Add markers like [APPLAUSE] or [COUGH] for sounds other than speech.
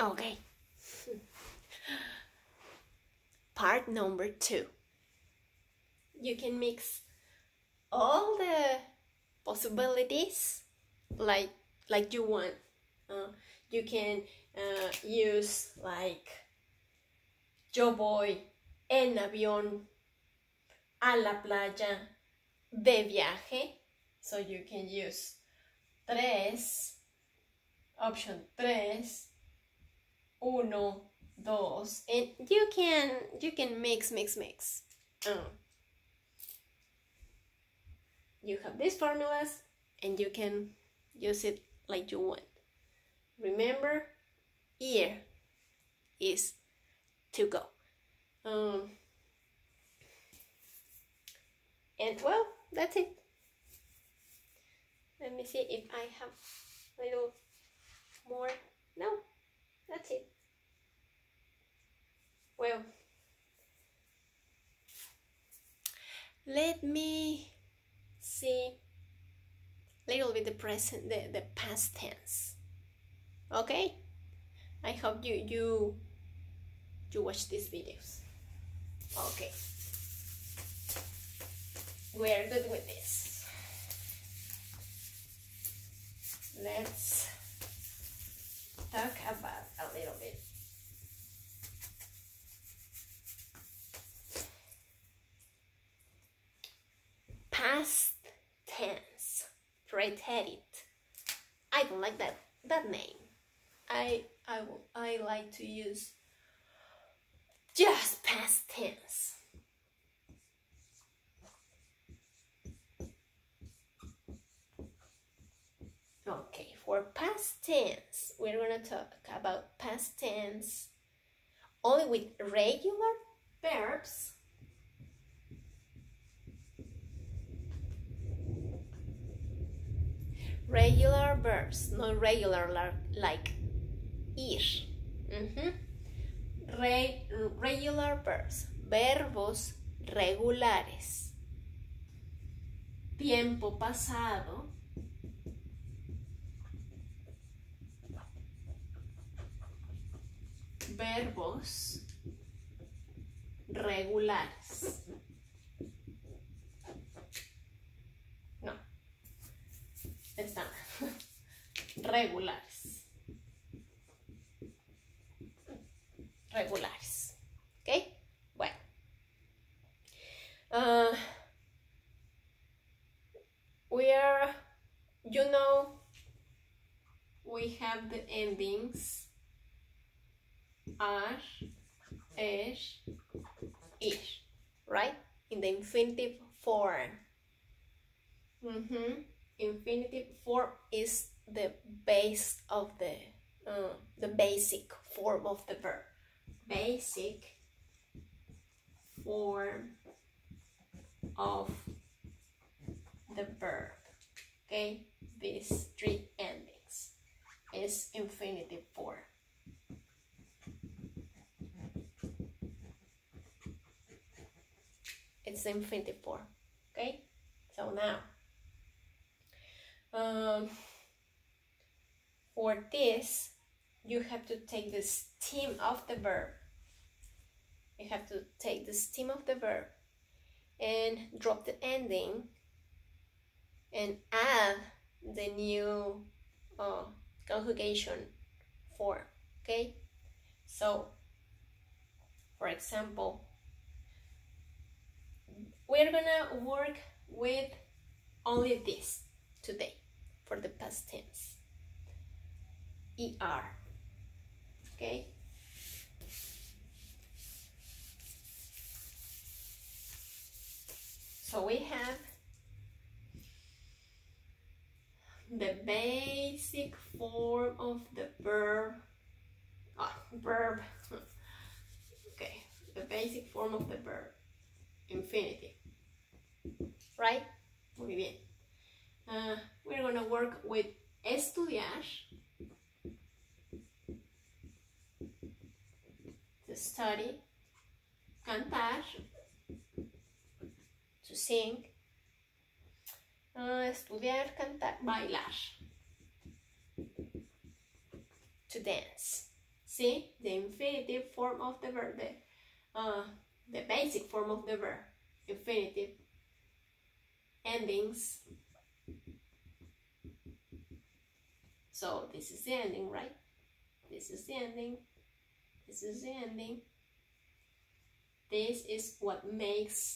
Okay. Part number two. You can mix all the possibilities like like you want. Uh, you can uh, use like yo voy en avión a la playa de viaje. So you can use tres, option tres, uno, dos, and you can you can mix mix mix. Um, you have these formulas and you can use it like you want. Remember, here is to go. Um, and well, that's it. Let me see if I have a little more. No, that's it. Well, let me see a little bit the present, the, the past tense. Okay? I hope you you you watch these videos. Okay. We are good with this. Let's talk about a little bit. Past tense. Pretended. I don't like that that name. I I I like to use just past tense. Okay, for past tense, we're gonna talk about past tense only with regular verbs. Regular verbs, not regular like ir. Re- regular verbs, verbos regulares. Tiempo pasado. Verbos regulares. Están [LAUGHS] regulares. regulares. ¿Ok? Bueno. Uh, we ar, you know, we have the endings are, es, ir, right? In the infinitive form. Mm-hmm. Infinitive form is the base of the uh, the basic form of the verb basic form of the verb. Okay, these three endings is infinitive form. It's infinitive form. Okay, so now um, for this you have to take the stem of the verb. You have to take the stem of the verb and drop the ending and add the new uh, conjugation form. Okay, so for example, we're gonna work with only this today for the past tense. ER okay? So we have the basic form of the verb. Ah, verb. Okay the basic form of the verb. Infinitive right? Muy bien. Uh, we're gonna work with estudiar study, cantar, to sing, uh, estudiar, cantar, bailar, to dance, See? The infinitive form of the verb, the, uh, the basic form of the verb, infinitive. Endings. So this is the ending, right? This is the ending. This is the ending. This is what makes